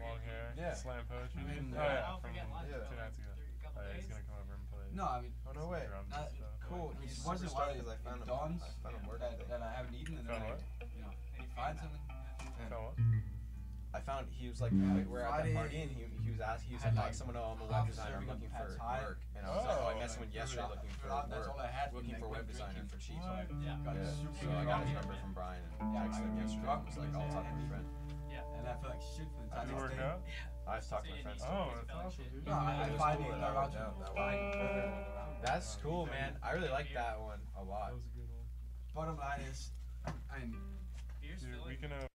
long hair, yeah. slam poetry. I mean, oh, yeah, uh, from yeah. two nights ago. Oh, yeah, he's gonna come over and play. No, I mean, oh no way. Uh, cool. Like, he's super stoked because I found him. Dawns, I found him working. That, I haven't eaten, in then I, you he find something. Found what? I found he was like we were at that party and he, he was asking he was like, like someone oh I'm a web designer I'm looking for work and I was oh, like oh I met oh, someone yesterday looking for work that's all I had looking for web designer for cheap yeah, yeah. so I got his number from Brian and texted him yesterday and was like I'll talk to my friend. And I feel like shit for the time you I work stayed. out? I was talking to my friends Oh, that's awesome, dude. No, I, I It that that's cool man. I really like that one a lot. That was a good one. Bottom line is, I'm Dude, we can uh